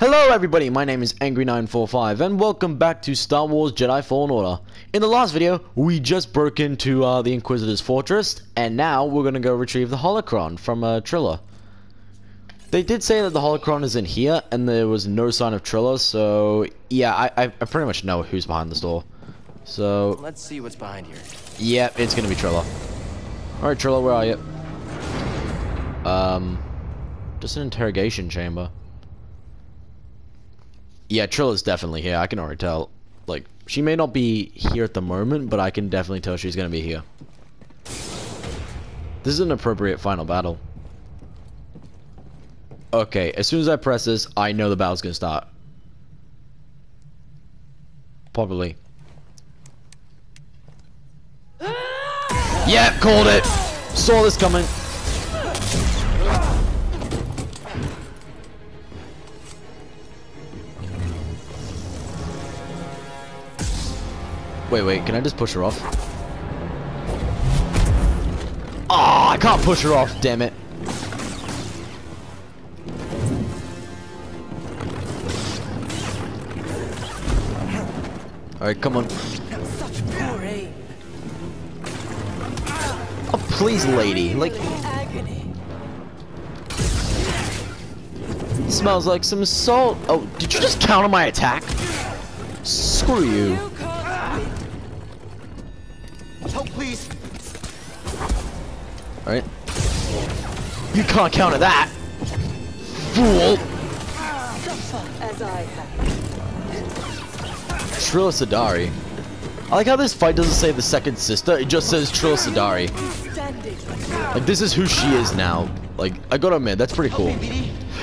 Hello everybody, my name is Angry945 and welcome back to Star Wars Jedi Fallen Order. In the last video, we just broke into uh, the Inquisitor's fortress and now we're gonna go retrieve the holocron from uh, Trilla. They did say that the holocron is in here and there was no sign of Trilla, so yeah, I, I, I pretty much know who's behind this door. So, Let's see what's behind here. yeah, it's gonna be Trilla. Alright Trilla, where are you? Um, just an interrogation chamber. Yeah, Trilla's definitely here. I can already tell. Like, she may not be here at the moment, but I can definitely tell she's gonna be here. This is an appropriate final battle. Okay, as soon as I press this, I know the battle's gonna start. Probably. Yeah, called it! Saw this coming. Wait, wait, can I just push her off? Ah, I can't push her off, damn it. Alright, come on. Oh, please, lady. Like, smells like some salt. Oh, did you just counter my attack? Screw you. Help, please. Alright. You can't counter that! Fool! Have. Trilla Suduri. I like how this fight doesn't say the second sister, it just says Trilla Suduri. Like, this is who she is now. Like, I gotta admit, that's pretty cool.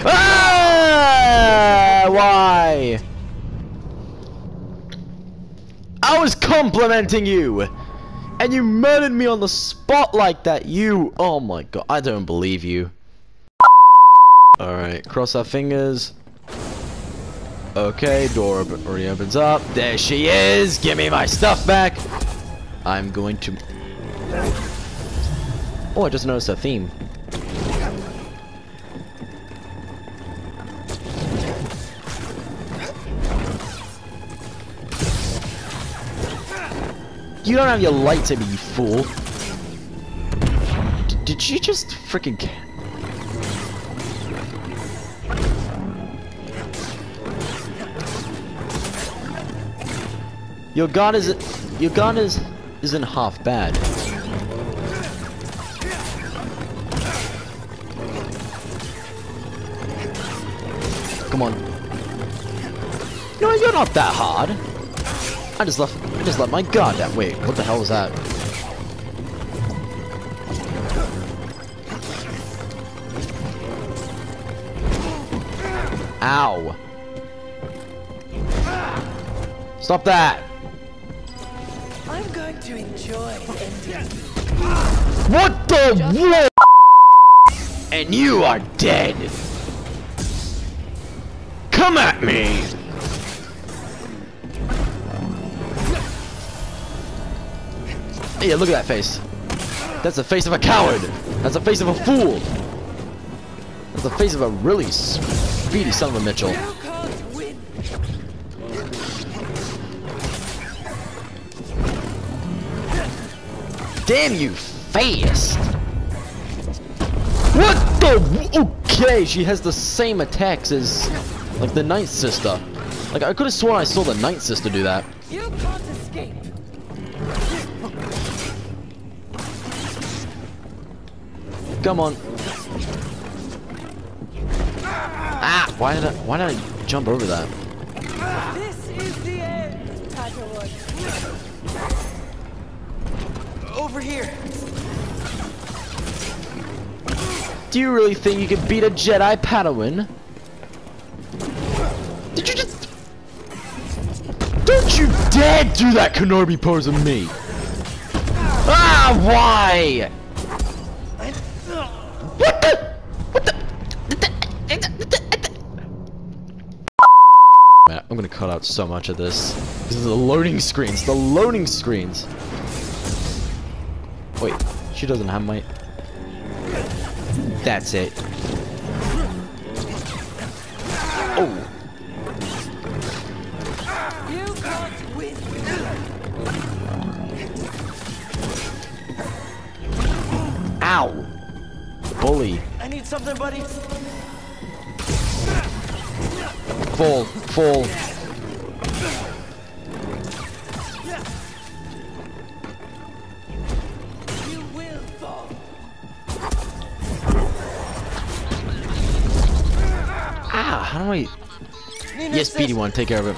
Ah! Why? I was complimenting you! And you murdered me on the spot like that, you! Oh my god, I don't believe you. Alright, cross our fingers. Okay, door op- already opens up. There she is! Give me my stuff back! I'm going to... Oh, I just noticed a theme. You don't have your lightsaber, you fool. D did you just freaking... Your gun is... Your gun is... Isn't half bad. Come on. No, you're not that hard. I just left. I just let my guard down. Wait, what the hell was that? Ow! Stop that! I'm going to enjoy. What the what? And you are dead. Come at me. Yeah, look at that face. That's the face of a coward. That's the face of a fool. That's the face of a really speedy son of a Mitchell. Damn you, fast! What the? Okay, she has the same attacks as, like, the Ninth Sister. Like, I could have sworn I saw the Ninth Sister do that. Come on. Ah! Why did I? Why did I jump over that? This is the end, Padawan. Over here. Do you really think you can beat a Jedi Padawan? Did you just? Don't you dare do that Kenobi pose on me! Ah! Why? What the? What the? I'm gonna cut out so much of this. This is the loading screens. The loading screens. Wait, she doesn't have my. That's it. Buddy. Fall, fall. You will fall. Ah, how do I... An Yes. Speedy one, take care of him.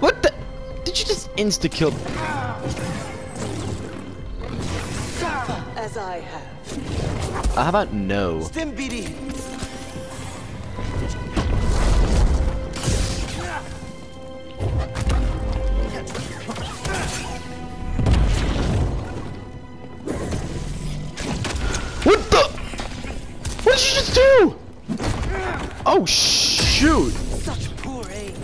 What the? Did you just insta-kill? As I have. Uh, how about no? Stim BD. What the? What did you just do? Oh, shoot. Such poor aim.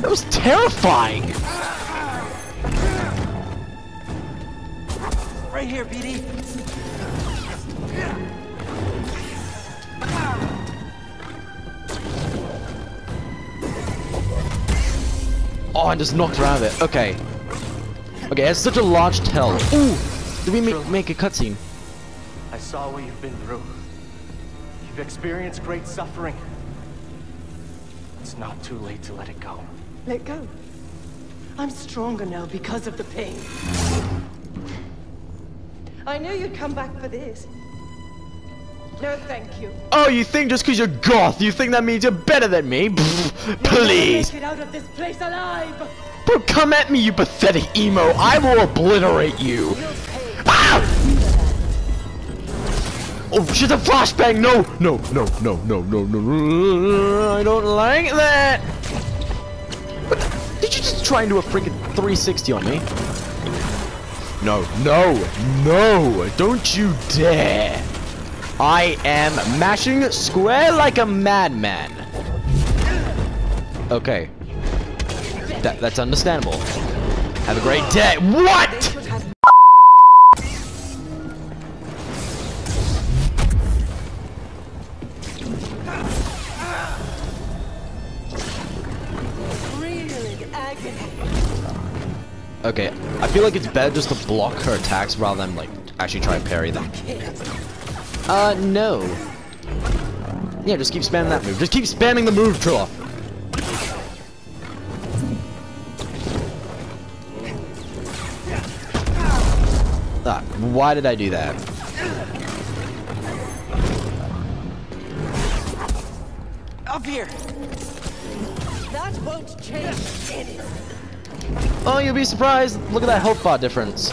That was terrifying. Right here, BD. Oh, I just knocked her out of it. Okay. Okay, it's such a large tell. Ooh! Did we make, make a cutscene? I saw what you've been through. You've experienced great suffering. It's not too late to let it go. Let go. I'm stronger now because of the pain. I knew you'd come back for this. No, thank you. Oh, you think just because you're goth, you think that means you're better than me? Pfft, Please! Get out of this place alive. Bro, come at me, you pathetic emo. I will obliterate you. Ah! Oh, she's a flashbang! No, no, no, no, no, no, no. I don't like that. What the- Did you just try and do a freaking 360 on me? No, no, no! Don't you dare! I am mashing square like a madman. Okay. That, that's understandable. Have a great day. What? Feel like it's better just to block her attacks rather than like actually try and parry them. Uh, no. Yeah, just keep spamming that move. Just keep spamming the move, Trilla. Ah, why did I do that? Up here. That won't change anything. Oh, you'll be surprised. Look at that health bar difference.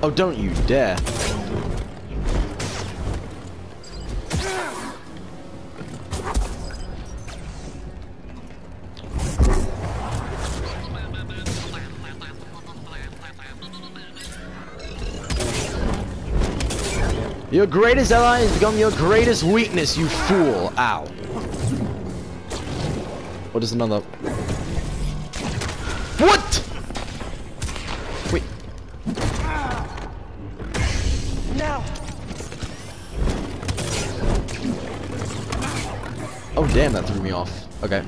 Oh, don't you dare. Your greatest ally has become your greatest weakness, you fool. Ow. Oh, what is another? What? Wait. Now, Oh damn, that threw me off. Okay.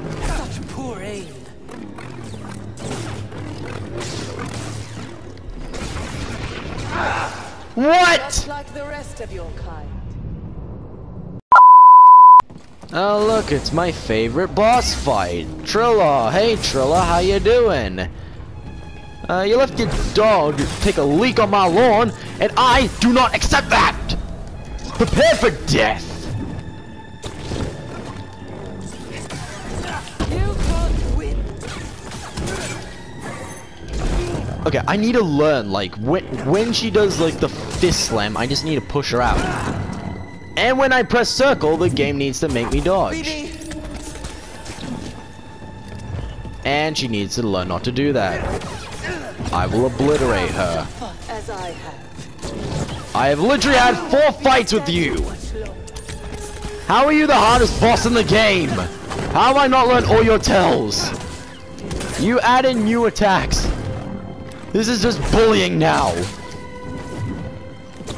What? Like the rest of your kind. Oh look, it's my favorite boss fight. Trilla. Hey Trilla, how you doing? Uh, you left your dog take a leak on my lawn, and I do not accept that! Prepare for death! Okay, I need to learn, like, when, when she does, like, the fist slam, I just need to push her out. And when I press circle, the game needs to make me dodge. And she needs to learn not to do that. I will obliterate her. I have. Literally had four fights with you! How are you the hardest boss in the game? How have I not learned all your tells? You add in new attacks. This is just bullying now.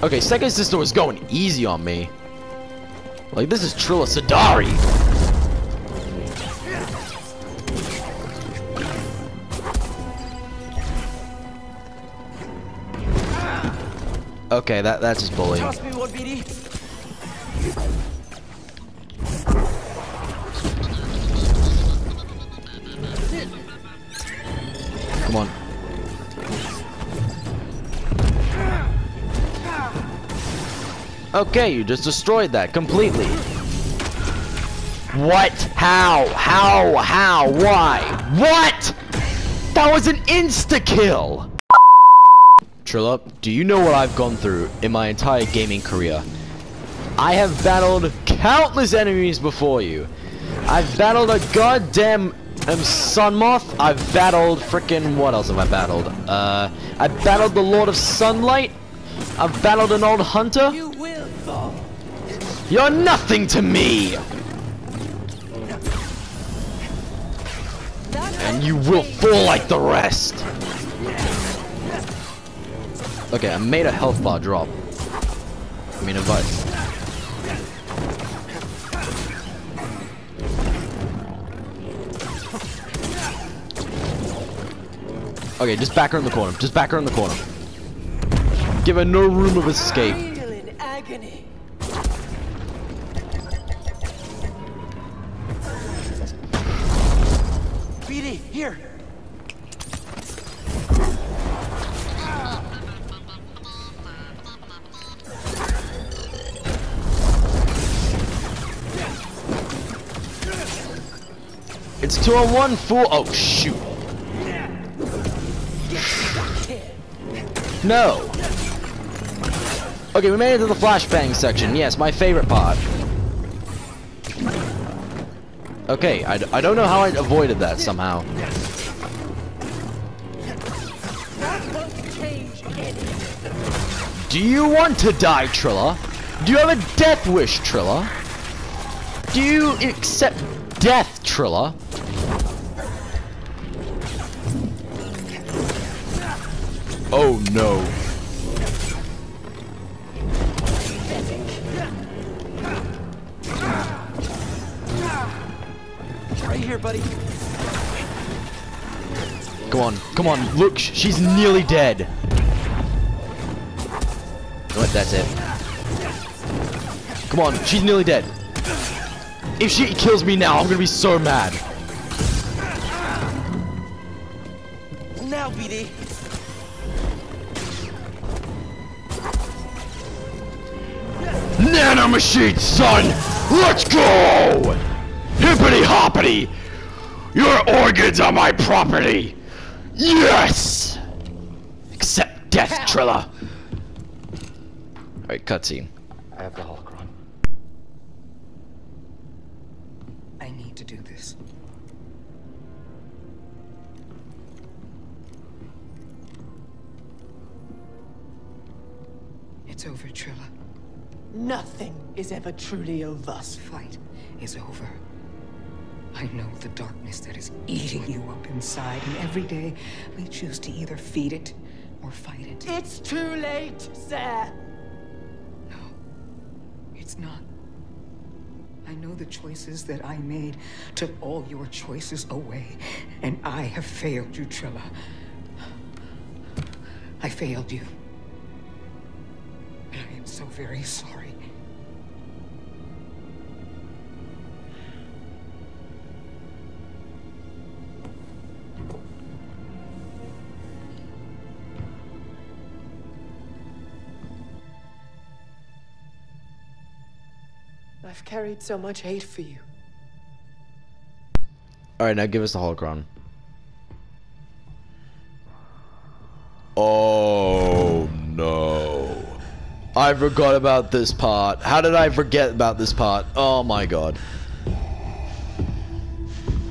Okay, Second Sister was going easy on me. Like, this is Trilla Suduri. Okay, that that's just bullying. Okay, you just destroyed that completely. What? How? How? How? Why? What? That was an insta-kill! Trilla, do you know what I've gone through in my entire gaming career? I have battled countless enemies before you. I've battled a goddamn um, Sun Moth. I've battled frickin' what else have I battled? Uh, I battled the Lord of Sunlight. I've battled an old hunter. You're nothing to me, and you will fall like the rest. Okay, I made a health bar drop. I mean a vice. Okay, just back her in the corner. Just back her in the corner. Give her no room of escape. It's one, fool. Oh, shoot. No. Okay, we made it to the flashbang section. Yes, my favorite part. Okay, I, I don't know how I avoided that somehow. Do you want to die, Trilla? Do you have a death wish, Trilla? Do you accept death, Trilla? No. Right here, buddy. Come on, come on, look, she's nearly dead. What, that's it. Come on, she's nearly dead. If she kills me now, I'm gonna be so mad. Nanomachine, son! Let's go! Hippity hoppity! Your organs are my property! Yes! Accept death, Trilla! Alright, cutscene. I have the holocron. Nothing is ever truly over. This fight is over. I know the darkness that is eating you up inside, and every day we choose to either feed it or fight it. It's too late, sir. No, it's not. I know the choices that I made took all your choices away, and I have failed you, Trilla. I failed you. And I am very sorry. I've carried so much hate for you. Alright, now give us the holocron. I forgot about this part. How did I forget about this part? Oh my god.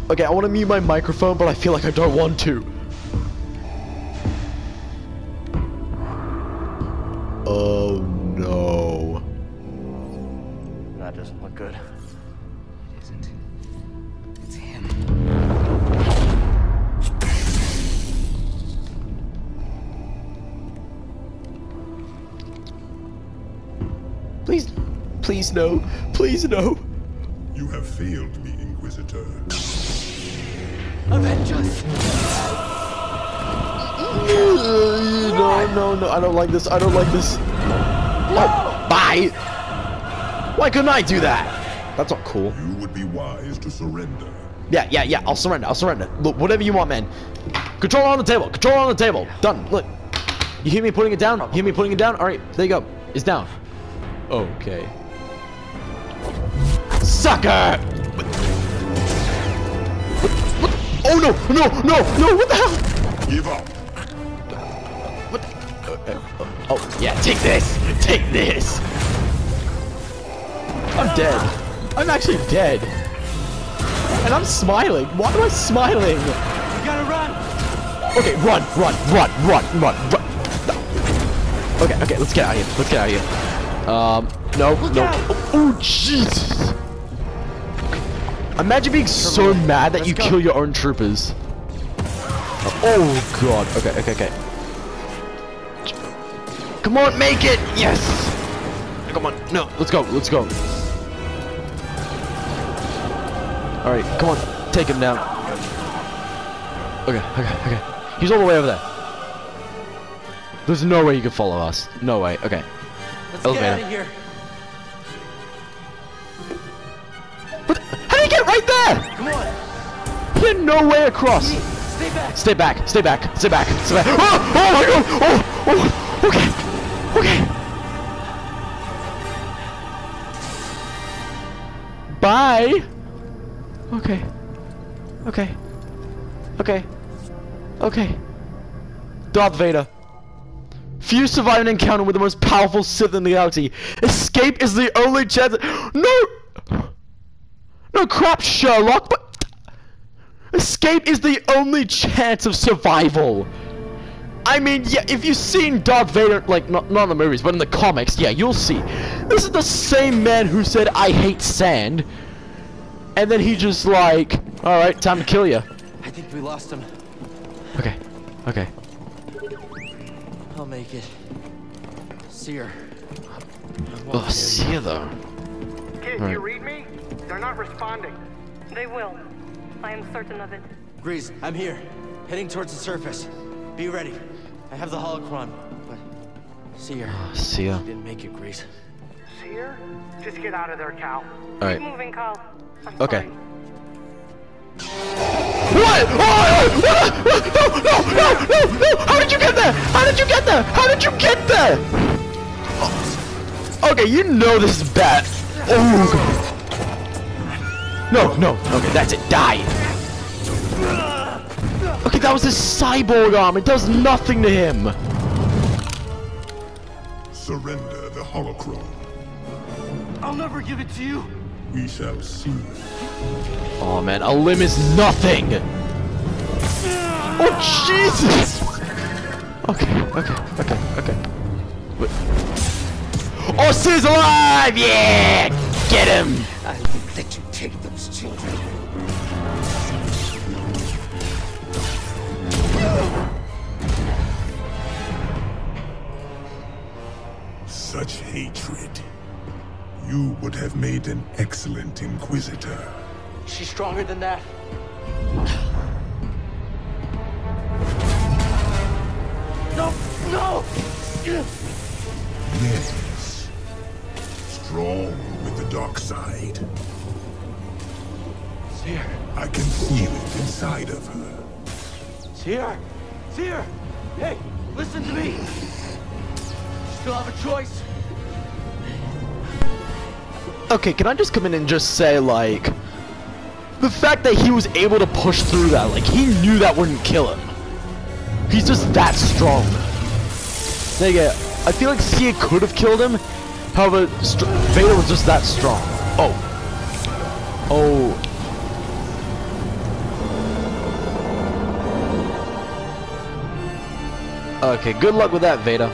Okay, I want to mute my microphone, but I feel like I don't want to. Oh no. That doesn't look good. It isn't. Please no. Please no. You have failed me, Inquisitor. Avenge us! No, no, no. I don't like this. I don't like this. Oh, bye. Why couldn't I do that? That's not cool. You would be wise to surrender. Yeah, yeah, yeah. I'll surrender. I'll surrender. Look, whatever you want, man. Control on the table. Control on the table. Done. Look. You hear me putting it down? You hear me putting it down? All right, there you go. It's down. Okay. Sucker! What? What? What? Oh no! No! No! No! What the hell? Give up. What? Uh, uh, uh, oh yeah, take this. Take this. I'm dead. I'm actually dead. And I'm smiling. Why am I smiling? We gotta run! Okay, run, run, run, run, run, run. Okay, okay, let's get out of here. Let's get out of here. Um, no, no. out. Oh, oh, Jesus. Imagine being so mad that Let's you go. kill your own troopers. Oh, God. Okay, okay, okay. Come on, make it! Yes! Come on, no, let's go, let's go. Alright, come on, take him down. Okay, okay, okay. He's all the way over there. There's no way you can follow us. No way, okay. Let's Elevator. get out of here! No way across. Stay back! Stay back, stay back, stay back, stay back. Oh, oh my god! Oh, oh, okay, okay. Bye. Okay. Okay. Okay. Okay. Darth Vader. Few survive an encounter with the most powerful Sith in the galaxy. Escape is the only chance. No! No crap, Sherlock, but. Escape is the only chance of survival. I mean, yeah, if you've seen Darth Vader, like, not, not in the movies, but in the comics, yeah, you'll see. This is the same man who said, I hate sand. And then he just like, alright, time to kill you. I think we lost him. Okay, okay. I'll make it. Cere. Oh, see ya though. Kid, Right. you read me? They're not responding. They will. I am certain of it. Greez, I'm here. Heading towards the surface. Be ready. I have the holocron, but Cere. Ah, see ya. Didn't make it, Greez. See her? Just get out of there, Cal. Alright. Keep moving, Cal. I'm Okay. sorry. What? Oh, oh, no, no, no, no, no! How did you get there? How did you get there? How did you get there? Oh. Okay, you know this is bad. Oh. God. No, no. Okay, that's it. Die. Okay, that was his cyborg arm. It does nothing to him. Surrender the holocron. I'll never give it to you. We shall see. Oh man, a limb is nothing. Oh Jesus! Okay, okay, okay, okay. Wait. Oh, Sid's alive! Yeah! Get him! I won't Such hatred. You would have made an excellent Inquisitor. She's stronger than that. No! No! Yes. Strong with the dark side. Cere. I can feel it inside of her. Cere. See her. Hey, listen to me. You still have a choice. Okay, can I just come in and just say, like, the fact that he was able to push through that, like, he knew that wouldn't kill him. He's just that strong. There you go. I feel like Cere could have killed him, however, Str Vader was just that strong. Oh. Oh. Okay, good luck with that, Vader.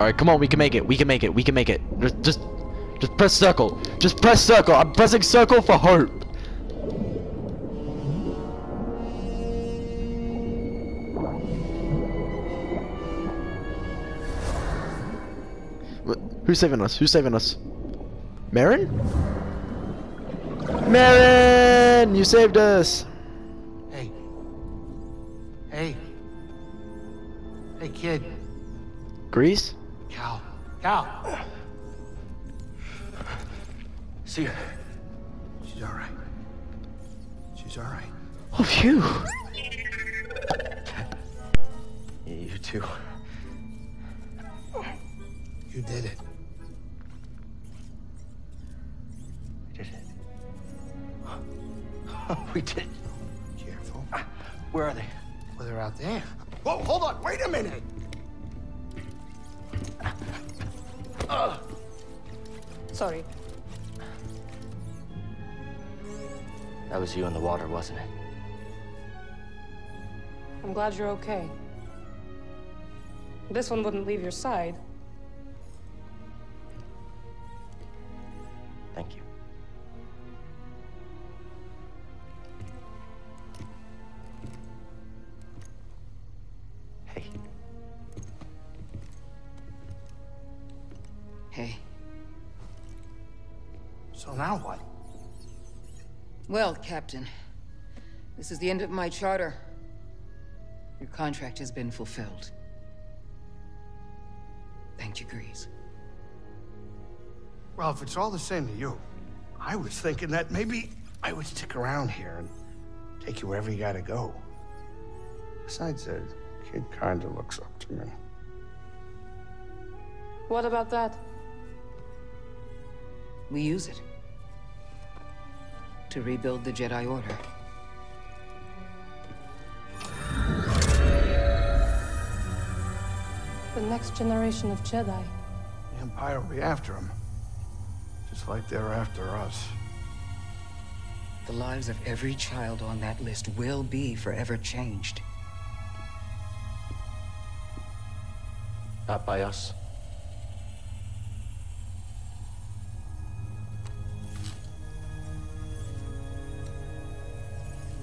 Alright, come on, we can make it, we can make it, we can make it. Just, just, just press circle. Just press circle. I'm pressing circle for hope. Who's saving us? Who's saving us? Merrin? Merrin! You saved us! Hey. Hey. Hey, kid. Greez? Cal. Cal. Cere. She's all right. She's all right. Oh, phew. You too. You did it. we did. Careful. Ah, where are they? Well, they're out there. Whoa, hold on. Wait a minute. Ah. Sorry. That was you in the water, wasn't it? I'm glad you're okay. This one wouldn't leave your side. Captain, this is the end of my charter. Your contract has been fulfilled. Thank you, Greez. Well, if it's all the same to you, I was thinking that maybe I would stick around here and take you wherever you gotta go. Besides, the kid kinda looks up to me. What about that? We use it to rebuild the Jedi Order. The next generation of Jedi. The Empire will be after them. Just like they're after us. The lives of every child on that list will be forever changed. not by us.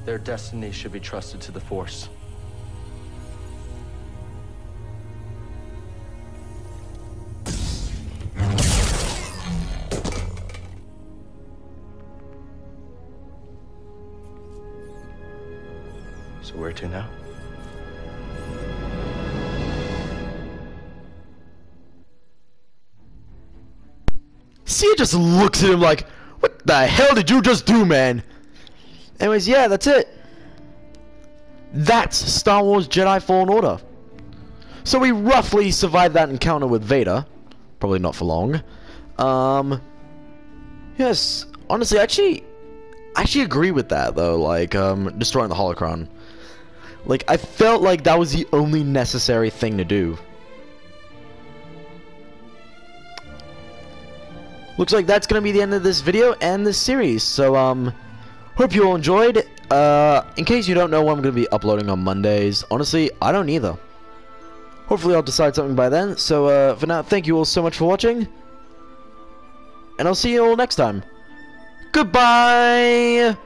Their destiny should be trusted to the Force. So where to now? Cere just looks at him like, what the hell did you just do, man? Anyways, yeah, that's it. That's Star Wars Jedi Fallen Order. So we roughly survived that encounter with Vader. Probably not for long. Um, yes, honestly, actually, I actually agree with that, though, like, um, destroying the holocron. Like, I felt like that was the only necessary thing to do. Looks like that's gonna be the end of this video and this series. So um, hope you all enjoyed. Uh, in case you don't know when I'm gonna be uploading on Mondays, honestly, I don't either. Hopefully, I'll decide something by then. So uh, for now, thank you all so much for watching, and I'll see you all next time. Goodbye.